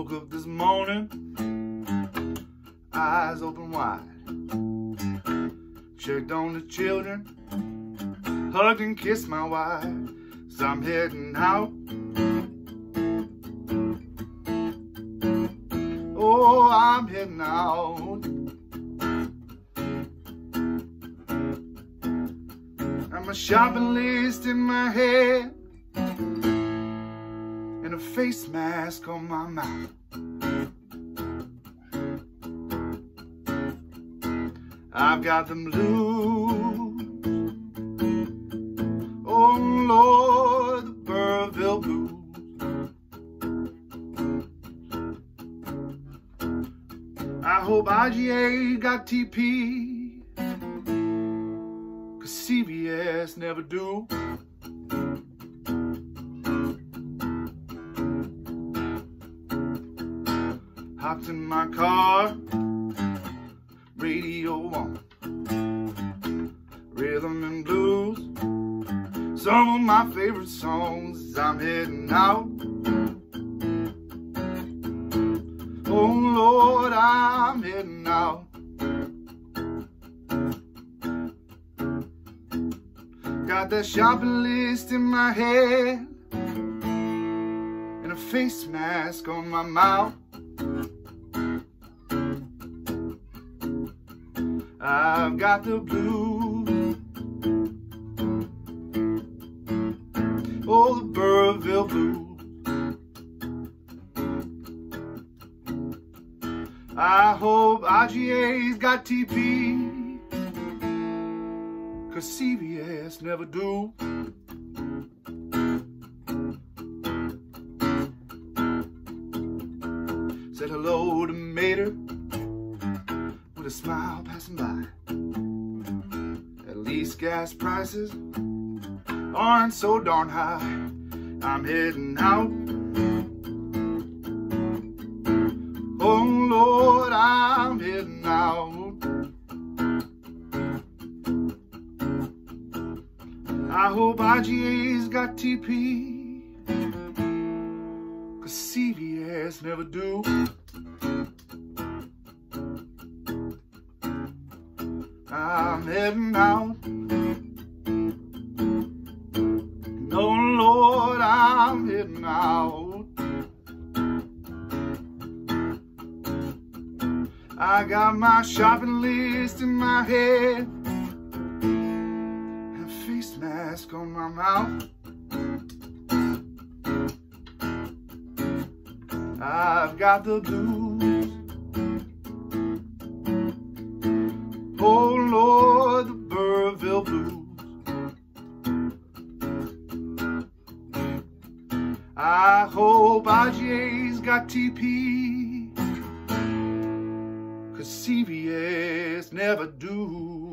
woke up this morning, eyes open wide. Checked on the children, hugged and kissed my wife. So I'm heading out. Oh, I'm heading out. I'm a shopping list in my head and a face mask on my mouth. I've got them blues. Oh Lord, the Burrillville blues. I hope IGA got TP. Cause CVS never do. Hopped in my car, radio on. Rhythm and blues, some of my favorite songs I'm heading out. Oh Lord, I'm heading out. Got that shopping list in my head and a face mask on my mouth. I've got the blues. Oh, the Burrillville blues. I hope IGA's got TP. Cause CVS never do. Said hello to Mater a smile passing by. At least gas prices aren't so darn high. I'm heading out. Oh Lord, I'm heading out. I hope IGA's got TP. Cause CVS never do. I'm heading out. No, Lord, I'm heading out. I got my shopping list in my head and a face mask on my mouth. I've got the blues. I hope IGA's got TP. Cause CVS never do.